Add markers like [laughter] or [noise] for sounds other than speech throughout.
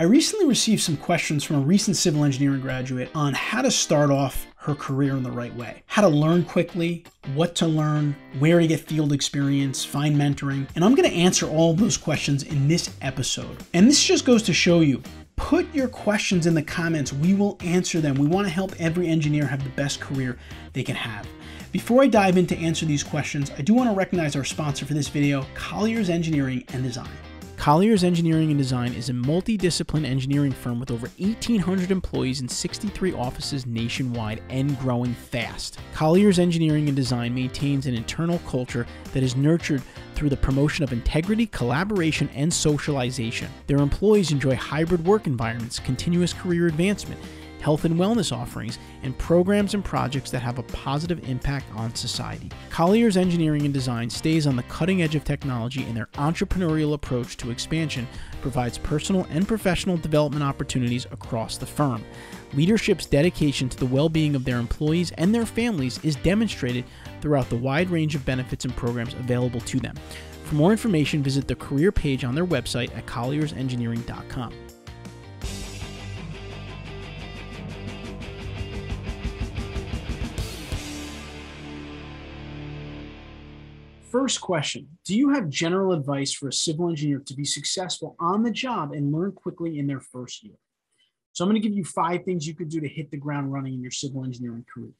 I recently received some questions from a recent civil engineering graduate on how to start off her career in the right way, how to learn quickly, what to learn, where to get field experience, find mentoring, and I'm going to answer all those questions in this episode. And this just goes to show you put your questions in the comments. We will answer them. We want to help every engineer have the best career they can have. Before I dive in to answer these questions, I do want to recognize our sponsor for this video, Colliers Engineering and Design. Colliers Engineering and Design is a multidiscipline engineering firm with over 1,800 employees in 63 offices nationwide and growing fast. Colliers Engineering and Design maintains an internal culture that is nurtured through the promotion of integrity, collaboration, and socialization. Their employees enjoy hybrid work environments, continuous career advancement, health and wellness offerings, and programs and projects that have a positive impact on society. Colliers Engineering and Design stays on the cutting edge of technology, and their entrepreneurial approach to expansion provides personal and professional development opportunities across the firm. Leadership's dedication to the well being of their employees and their families is demonstrated throughout the wide range of benefits and programs available to them. For more information, visit the career page on their website at colliersengineering.com. First question Do you have general advice for a civil engineer to be successful on the job and learn quickly in their first year? So, I'm going to give you five things you could do to hit the ground running in your civil engineering career.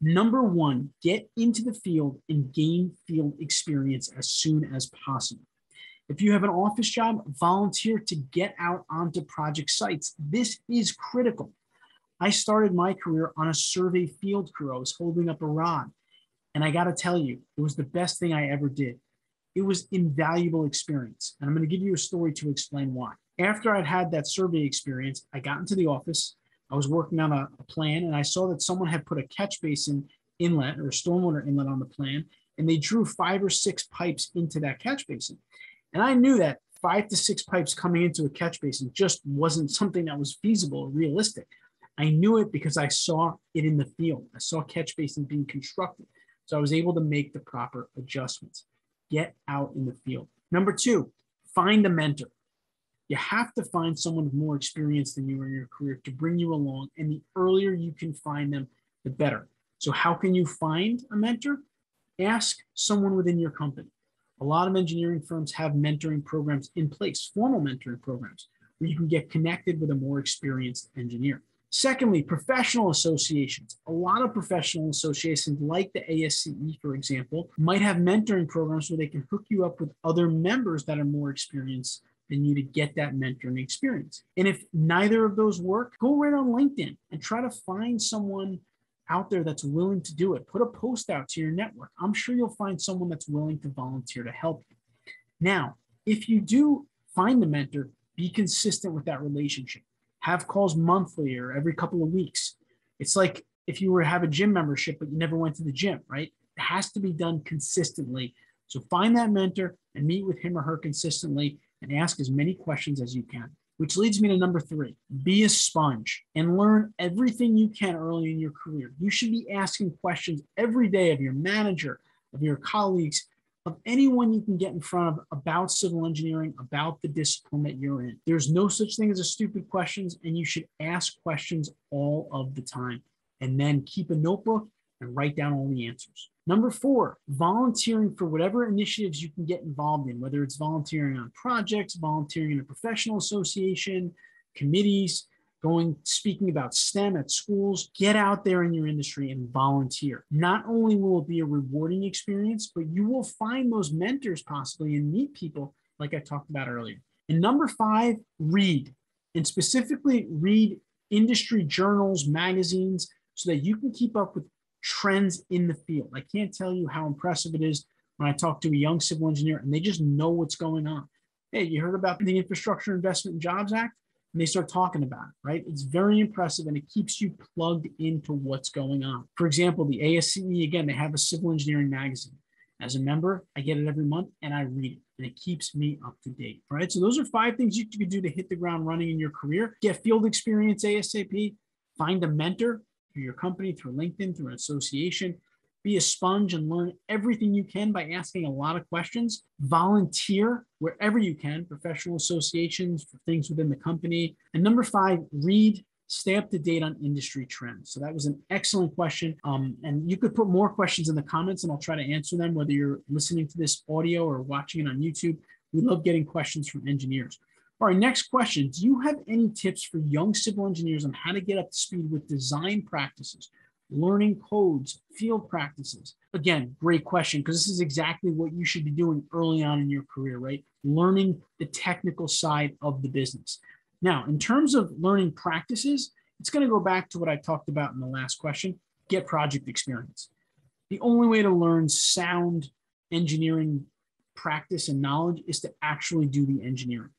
Number one, get into the field and gain field experience as soon as possible. If you have an office job, volunteer to get out onto project sites. This is critical. I started my career on a survey field crew. I was holding up a rod. And I got to tell you, it was the best thing I ever did. It was invaluable experience. And I'm going to give you a story to explain why. After I'd had that survey experience, I got into the office. I was working on a, a plan and I saw that someone had put a catch basin inlet or a stormwater inlet on the plan. And they drew five or six pipes into that catch basin. And I knew that five to six pipes coming into a catch basin just wasn't something that was feasible or realistic. I knew it because I saw it in the field. I saw catch basin being constructed. So I was able to make the proper adjustments. Get out in the field. Number two, find a mentor. You have to find someone with more experience than you in your career to bring you along. And the earlier you can find them, the better. So, how can you find a mentor? Ask someone within your company. A lot of engineering firms have mentoring programs in place, formal mentoring programs, where you can get connected with a more experienced engineer. Secondly, professional associations. A lot of professional associations, like the ASCE, for example, might have mentoring programs where they can hook you up with other members that are more experienced than you to get that mentoring experience. And if neither of those work, go right on LinkedIn and try to find someone out there that's willing to do it. Put a post out to your network. I'm sure you'll find someone that's willing to volunteer to help you. Now, if you do find the mentor, be consistent with that relationship have calls monthly or every couple of weeks. It's like if you were to have a gym membership, but you never went to the gym, right? It has to be done consistently. So find that mentor and meet with him or her consistently and ask as many questions as you can. Which leads me to number three be a sponge and learn everything you can early in your career. You should be asking questions every day of your manager, of your colleagues, of anyone you can get in front of about civil engineering, about the discipline that you're in. There's no such thing as a stupid questions, and you should ask questions all of the time. And then keep a notebook and write down all the answers. Number four, volunteering for whatever initiatives you can get involved in, whether it's volunteering on projects, volunteering in a professional association, committees, going speaking about STEM at schools, get out there in your industry and volunteer. Not only will it be a rewarding experience, but you will find those mentors possibly and meet people like I talked about earlier. And number five, read and specifically read industry journals, magazines, so that you can keep up with trends in the field. I can't tell you how impressive it is when I talk to a young civil engineer and they just know what's going on. Hey, you heard about the Infrastructure Investment and Jobs Act? And they start talking about it, right? It's very impressive and it keeps you plugged into what's going on. For example, the ASCE, again, they have a civil engineering magazine. As a member, I get it every month and I read it and it keeps me up to date. right? So those are five things you can do to hit the ground running in your career. Get field experience ASAP, find a mentor through your company, through LinkedIn, through an association, be a sponge and learn everything you can by asking a lot of questions. Volunteer wherever you can, professional associations for things within the company. And number five, read, stay up to date on industry trends. So that was an excellent question. Um, and you could put more questions in the comments and I'll try to answer them, whether you're listening to this audio or watching it on YouTube. We love getting questions from engineers. All right, next question. Do you have any tips for young civil engineers on how to get up to speed with design practices? Learning codes, field practices? Again, great question, because this is exactly what you should be doing early on in your career, right? Learning the technical side of the business. Now, in terms of learning practices, it's going to go back to what I talked about in the last question get project experience. The only way to learn sound engineering practice and knowledge is to actually do the engineering.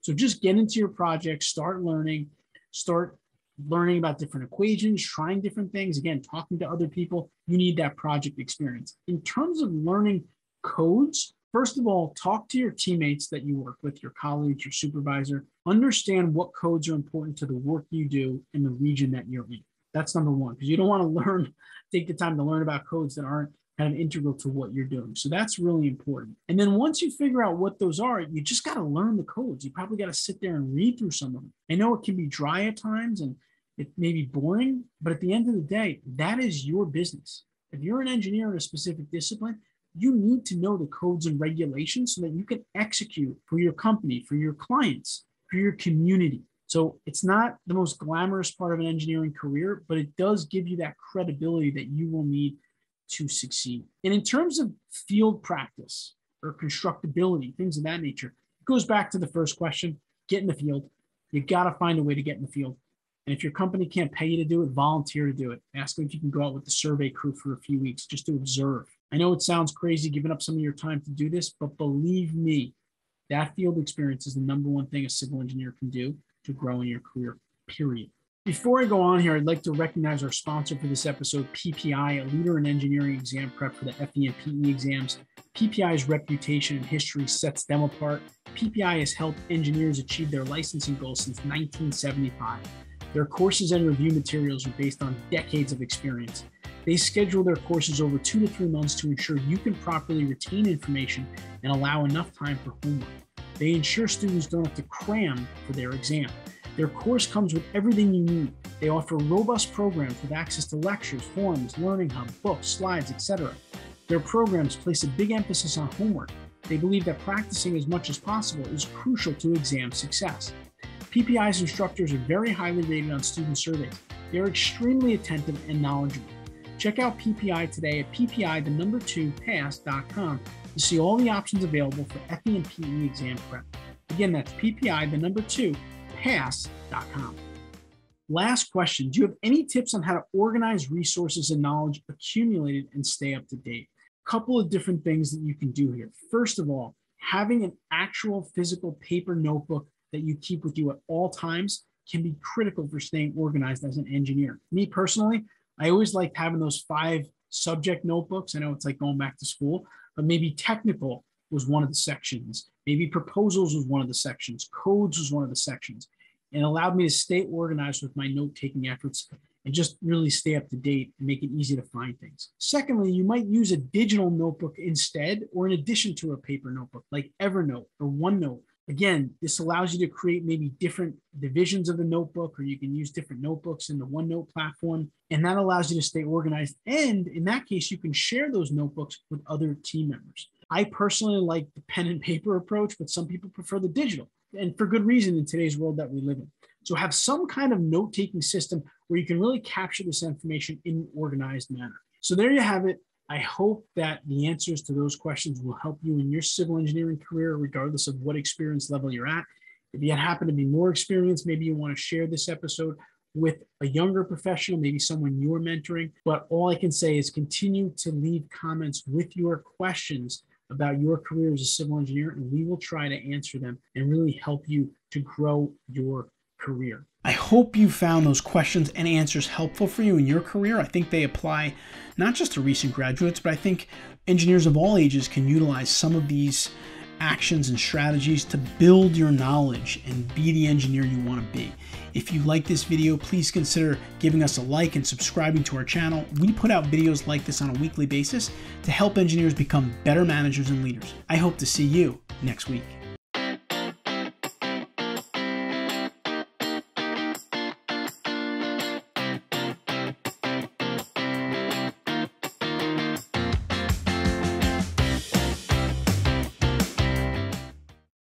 So just get into your project, start learning, start learning about different equations, trying different things, again, talking to other people, you need that project experience. In terms of learning codes, first of all, talk to your teammates that you work with, your colleagues, your supervisor. Understand what codes are important to the work you do in the region that you're in. That's number one, because you don't want to [laughs] learn, take the time to learn about codes that aren't kind of integral to what you're doing. So that's really important. And then once you figure out what those are, you just got to learn the codes. You probably got to sit there and read through some of them. I know it can be dry at times and it may be boring, but at the end of the day, that is your business. If you're an engineer in a specific discipline, you need to know the codes and regulations so that you can execute for your company, for your clients, for your community. So it's not the most glamorous part of an engineering career, but it does give you that credibility that you will need to succeed. And in terms of field practice or constructability, things of that nature, it goes back to the first question get in the field. You got to find a way to get in the field. And if your company can't pay you to do it, volunteer to do it. Ask them if you can go out with the survey crew for a few weeks just to observe. I know it sounds crazy giving up some of your time to do this, but believe me, that field experience is the number one thing a civil engineer can do to grow in your career, period. Before I go on here, I'd like to recognize our sponsor for this episode, PPI, a leader in engineering exam prep for the FE and PE exams. PPI's reputation and history sets them apart. PPI has helped engineers achieve their licensing goals since 1975. Their courses and review materials are based on decades of experience. They schedule their courses over two to three months to ensure you can properly retain information and allow enough time for homework. They ensure students don't have to cram for their exam. Their course comes with everything you need. They offer robust programs with access to lectures, forums, learning hub, books, slides, etc. Their programs place a big emphasis on homework. They believe that practicing as much as possible is crucial to exam success. PPI's instructors are very highly rated on student surveys. They are extremely attentive and knowledgeable. Check out PPI today at PPI, the number two pass.com to see all the options available for FE and PE exam prep. Again, that's PPI, the number two pass.com. Last question Do you have any tips on how to organize resources and knowledge accumulated and stay up to date? A couple of different things that you can do here. First of all, having an actual physical paper notebook that you keep with you at all times can be critical for staying organized as an engineer. Me personally, I always liked having those five subject notebooks. I know it's like going back to school, but maybe technical was one of the sections. Maybe proposals was one of the sections. Codes was one of the sections. And allowed me to stay organized with my note taking efforts and just really stay up to date and make it easy to find things. Secondly, you might use a digital notebook instead or in addition to a paper notebook like Evernote or OneNote Again, this allows you to create maybe different divisions of the notebook, or you can use different notebooks in the OneNote platform. And that allows you to stay organized. And in that case, you can share those notebooks with other team members. I personally like the pen and paper approach, but some people prefer the digital, and for good reason in today's world that we live in. So have some kind of note taking system where you can really capture this information in an organized manner. So there you have it. I hope that the answers to those questions will help you in your civil engineering career, regardless of what experience level you're at. If you happen to be more experienced, maybe you want to share this episode with a younger professional, maybe someone you're mentoring. But all I can say is continue to leave comments with your questions about your career as a civil engineer, and we will try to answer them and really help you to grow your career. I hope you found those questions and answers helpful for you in your career. I think they apply not just to recent graduates, but I think engineers of all ages can utilize some of these actions and strategies to build your knowledge and be the engineer you want to be. If you like this video, please consider giving us a like and subscribing to our channel. We put out videos like this on a weekly basis to help engineers become better managers and leaders. I hope to see you next week.